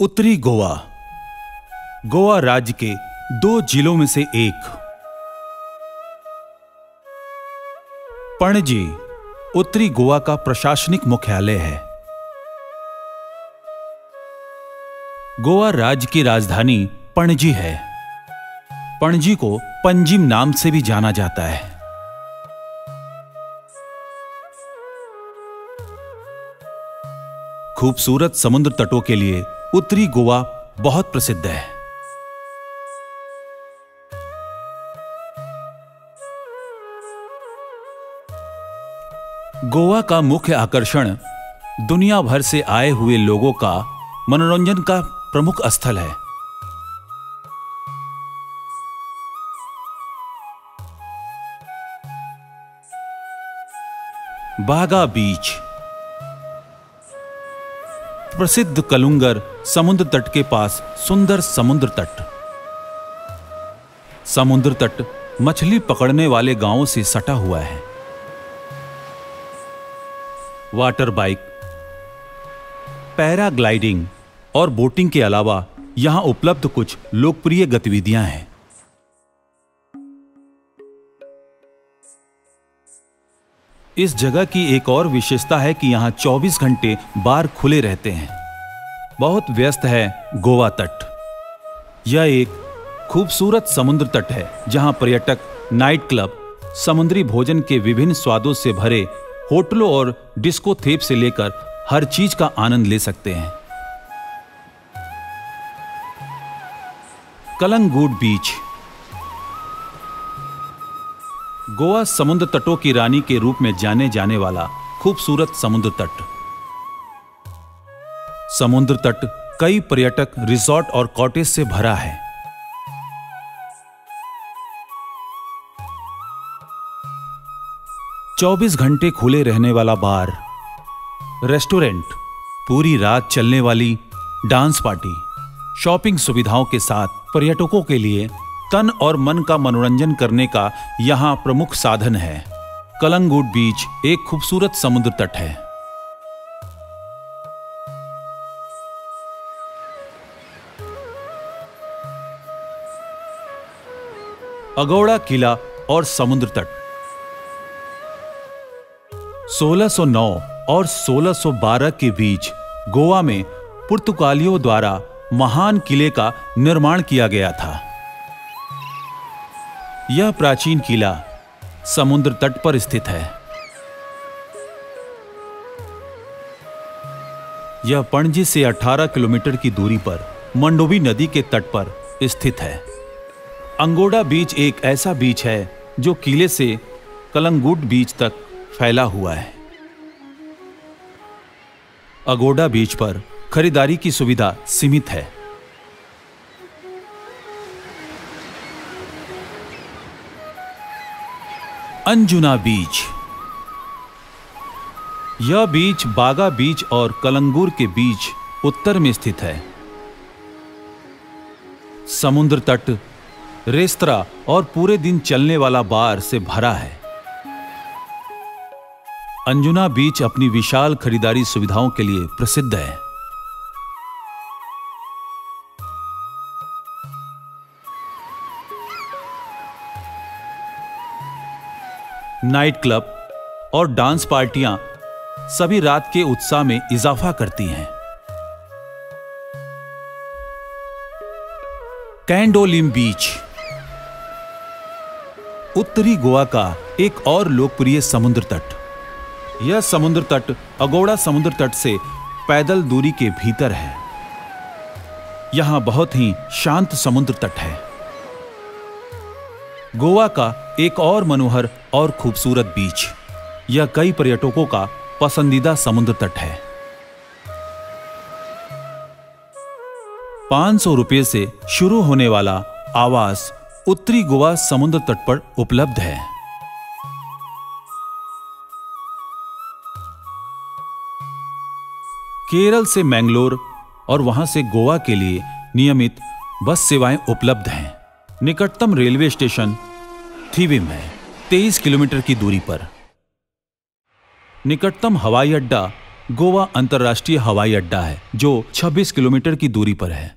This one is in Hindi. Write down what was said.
उत्तरी गोवा। गोवा राज्य के दो जिलों में से एक। पणजी, उत्तरी गोवा का प्रशासनिक मुख्यालय है। गोवा राज्य की राजधानी पणजी है। पणजी को पंजिम नाम से भी जाना जाता है। खूबसूरत समुद्र तटों के लिए उत्तरी गोवा बहुत प्रसिद्ध है। गोवा का मुख्य आकर्षण दुनिया भर से आए हुए लोगों का मनोरंजन का प्रमुख स्थल है। बागा बीच। प्रसिद्ध कलुंगर समुद्र तट के पास सुंदर समुद्र तट। समुद्र तट मछली पकड़ने वाले गाँवों से सटा हुआ है। वाटर बाइक पैराग्लाइडिंग और बोटिंग के अलावा यहाँ उपलब्ध कुछ लोकप्रिय गतिविधियाँ हैं। इस जगह की एक और विशेषता है कि यहाँ 24 घंटे बार खुले रहते हैं। बहुत व्यस्त है गोवा तट। यह एक खूबसूरत समुद्र तट है, जहाँ पर्यटक, नाइट क्लब, समुद्री भोजन के विभिन्न स्वादों से भरे होटलों और डिस्को थेप से लेकर हर चीज़ का आनंद ले सकते हैं। कलंगूट बीच। गोवा समुद्र तटों की रानी के रूप में जाने जाने वाला खूबसूरत समुद्र तट। समुद्र तट कई पर्यटक रिसोर्ट और कॉटेज से भरा है। चौबीस घंटे खुले रहने वाला बार, रेस्टोरेंट, पूरी रात चलने वाली डांस पार्टी, शॉपिंग सुविधाओं के साथ पर्यटकों के लिए तन और मन का मनोरंजन करने का यहाँ प्रमुख साधन है। कलंगूट बीच एक खूबसूरत समुद्र तट है। अगौड़ा किला और समुद्र तट। 1609 और 1612 के बीच गोवा में पुर्तगालियों द्वारा महान किले का निर्माण किया गया था। यह प्राचीन किला समुद्र तट पर स्थित है। यह पणजी से 18 किलोमीटर की दूरी पर मंडोवी नदी के तट पर स्थित है। अंगोडा बीच एक ऐसा बीच है जो किले से कलंगुट बीच तक फैला हुआ है। अगोडा बीच पर खरीदारी की सुविधा सीमित है। अंजुना बीच। यह बीच बागा बीच और कलंगूर के बीच उत्तर में स्थित है। समुद्र तट रेस्तरा और पूरे दिन चलने वाला बार से भरा है। अंजुना बीच अपनी विशाल खरीदारी सुविधाओं के लिए प्रसिद्ध है। नाइट क्लब और डांस पार्टियाँ सभी रात के उत्साह में इजाफा करती हैं। कैंडोलिम बीच उत्तरी गोवा का एक और लोकप्रिय समुद्र तट। यह समुद्र तट अगोड़ा समुद्र तट से पैदल दूरी के भीतर है। यहाँ बहुत ही शांत समुद्र तट है। गोवा का एक और मनोहर और खूबसूरत बीच, यह कई पर्यटकों का पसंदीदा समुद्र तट है। पाँच सौ रुपये से शुरू होने वाला आवास उत्तरी गोवा समुद्र तट पर उपलब्ध है। केरल से मैंगलोर और वहाँ से गोवा के लिए नियमित बस सेवाएँ उपलब्ध हैं। निकटतम रेलवे स्टेशन थीविम है 23 किलोमीटर की दूरी पर। निकटतम हवाई अड्डा गोवा अंतर्राष्ट्रीय हवाई अड्डा है, जो 26 किलोमीटर की दूरी पर है।